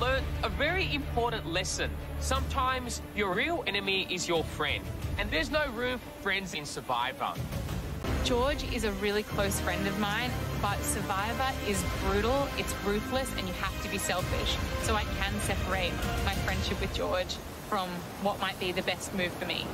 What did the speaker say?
learned a very important lesson. Sometimes your real enemy is your friend, and there's no room for friends in Survivor. George is a really close friend of mine, but Survivor is brutal, it's ruthless, and you have to be selfish. So I can separate my friendship with George from what might be the best move for me.